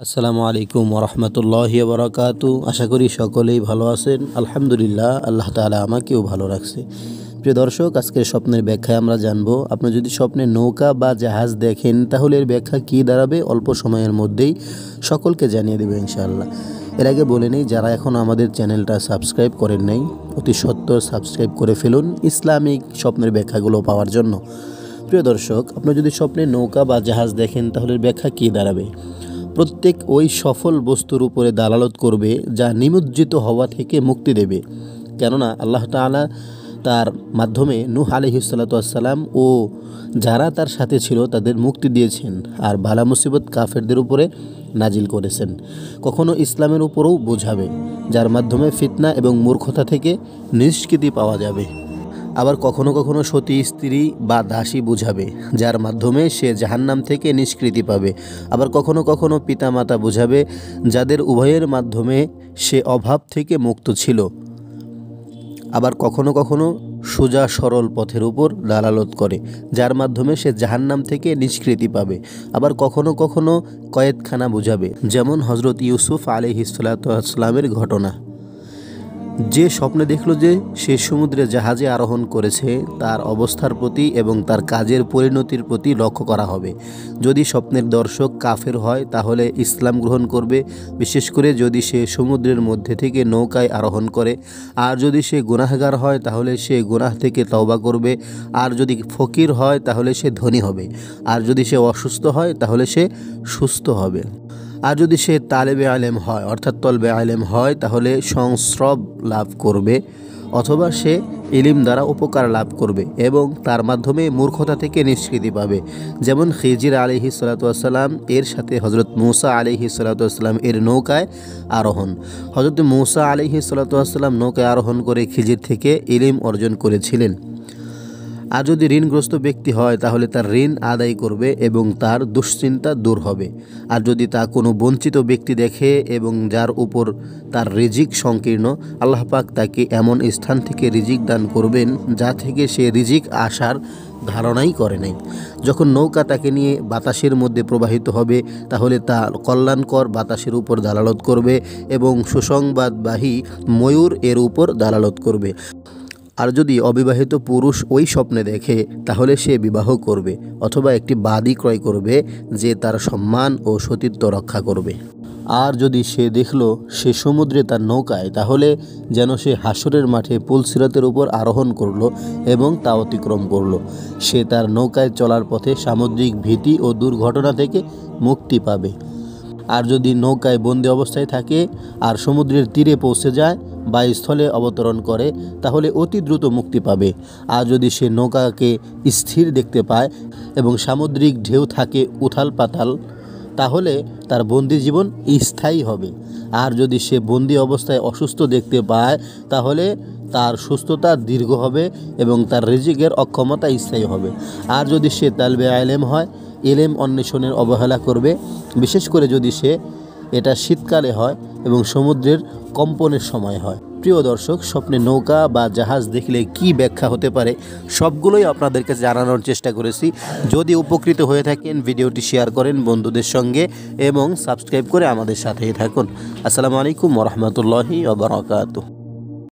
আসসালামু আলাইকুম ওরহমতুল্লাহ বরাকাতু আশা করি সকলেই ভালো আছেন। আলহামদুলিল্লাহ, আল্লাহ তালা আমাকেও ভালো রাখছে। প্রিয় দর্শক, আজকের স্বপ্নের ব্যাখ্যায় আমরা জানব। আপনি যদি স্বপ্নে নৌকা বা জাহাজ দেখেন, তাহলে এর ব্যাখ্যা কী দাঁড়াবে? অল্প সময়ের মধ্যেই সকলকে জানিয়ে দেবে ইনশাআল্লাহ। এর আগে বলে নেই, যারা এখন আমাদের চ্যানেলটা সাবস্ক্রাইব করেন নাই, অতি সত্তর সাবস্ক্রাইব করে ফেলুন ইসলামিক স্বপ্নের ব্যাখ্যাগুলো পাওয়ার জন্য। প্রিয় দর্শক, আপনি যদি স্বপ্নে নৌকা বা জাহাজ দেখেন, তাহলে ব্যাখ্যা কী দাঁড়াবে? প্রত্যেক ওই সফল বস্তুর উপরে দালালত করবে, যা নিমজ্জিত হওয়া থেকে মুক্তি দেবে। কেননা আল্লাহ তাআলা তার মাধ্যমে নূহ আলহিসাল্লাম ও যারা তার সাথে ছিল তাদের মুক্তি দিয়েছেন আর বালা মুসিবত কাফেরদের উপরে নাজিল করেছেন। কখনো ইসলামের উপরেও বোঝাবে, যার মাধ্যমে ফিতনা এবং মূর্খতা থেকে নিষ্কৃতি পাওয়া যাবে। আবার কখনো কখনো সতী স্ত্রী বা দাসী বুঝাবে, যার মাধ্যমে সে জাহান্নাম থেকে নিষ্কৃতি পাবে। আবার কখনো কখনো পিতামাতা বুঝাবে, যাদের উভয়ের মাধ্যমে সে অভাব থেকে মুক্ত ছিল। আবার কখনো কখনো সোজা সরল পথের উপর দালালত করে, যার মাধ্যমে সে জাহান্নাম থেকে নিষ্কৃতি পাবে। আবার কখনো কখনো কয়েদখানা বুঝাবে, যেমন হজরত ইউসুফ আলি হিসালাতামের ঘটনা। যে স্বপ্নে দেখল যে সে সমুদ্রে জাহাজে আরোহণ করেছে, তার অবস্থার প্রতি এবং তার কাজের পরিণতির প্রতি লক্ষ্য করা হবে। যদি স্বপ্নের দর্শক কাফের হয়, তাহলে ইসলাম গ্রহণ করবে, বিশেষ করে যদি সে সমুদ্রের মধ্যে থেকে নৌকায় আরোহণ করে। আর যদি সে গুনাহগার হয়, তাহলে সে গুনাহ থেকে তওবা করবে। আর যদি ফকির হয়, তাহলে সে ধনী হবে। আর যদি সে অসুস্থ হয়, তাহলে সে সুস্থ হবে। আর যদি সে তালেবে আলেম হয়, অর্থাৎ তলবে আলেম হয়, তাহলে সংস্রব লাভ করবে অথবা সে ইলিম দ্বারা উপকার লাভ করবে এবং তার মাধ্যমে মূর্খতা থেকে নিষ্কৃতি পাবে। যেমন খিজির আলিহি সালাতাম এর সাথে হজরত মৌসা আলিহি সালাতাম এর নৌকায় আরোহণ। হজরত মৌসা আলিহি সালাতাম নৌকায় আরোহণ করে খিজির থেকে ইলিম অর্জন করেছিলেন। আর যদি ঋণগ্রস্ত ব্যক্তি হয়, তাহলে তার ঋণ আদায় করবে এবং তার দুশ্চিন্তা দূর হবে। আর যদি তা কোনো বঞ্চিত ব্যক্তি দেখে এবং যার উপর তার রিজিক সংকীর্ণ, আল্লাহ পাক তাকে এমন স্থান থেকে রিজিক দান করবেন যা থেকে সে রিজিক আসার ধারণাই করে নাই। যখন নৌকা তাকে নিয়ে বাতাসের মধ্যে প্রবাহিত হবে, তাহলে তা কল্যাণকর বাতাসের উপর দালালত করবে এবং সুসংবাদবাহী ময়ূর এর উপর দালালত করবে। আর যদি অবিবাহিত পুরুষ ওই স্বপ্নে দেখে, তাহলে সে বিবাহ করবে অথবা একটি বাদী ক্রয় করবে যে তার সম্মান ও সতীত্ব রক্ষা করবে। আর যদি সে দেখল সে সমুদ্রে তার নৌকায়, তাহলে যেন সে হাসরের মাঠে পুলসিরতের উপর আরোহণ করল এবং তা অতিক্রম করল। সে তার নৌকায় চলার পথে সামুদ্রিক ভীতি ও দুর্ঘটনা থেকে মুক্তি পাবে। আর যদি নৌকায় বন্দি অবস্থায় থাকে আর সমুদ্রের তীরে পৌঁছে যায় বা স্থলে অবতরণ করে, তাহলে অতি দ্রুত মুক্তি পাবে। আর যদি সে নৌকাকে স্থির দেখতে পায় এবং সামুদ্রিক ঢেউ থাকে উথাল পাতাল, তাহলে তার বন্দি জীবন স্থায়ী হবে। আর যদি সে বন্দি অবস্থায় অসুস্থ দেখতে পায়, তাহলে তার সুস্থতা দীর্ঘ হবে এবং তার রিজিকের অক্ষমতা স্থায়ী হবে। আর যদি সে তালবে আলেম হয়, এলেম অন্বেষণের অবহেলা করবে, বিশেষ করে যদি সে এটা শীতকালে হয় এবং সমুদ্রের কম্পনের সময় হয়। প্রিয় দর্শক, স্বপ্নে নৌকা বা জাহাজ দেখলে কি ব্যাখ্যা হতে পারে সবগুলোই আপনাদেরকে জানানোর চেষ্টা করেছি। যদি উপকৃত হয়ে থাকেন, ভিডিওটি শেয়ার করেন বন্ধুদের সঙ্গে এবং সাবস্ক্রাইব করে আমাদের সাথেই থাকুন। আসসালামু আলাইকুম রহমতুল্লাহি ওবরাকাতু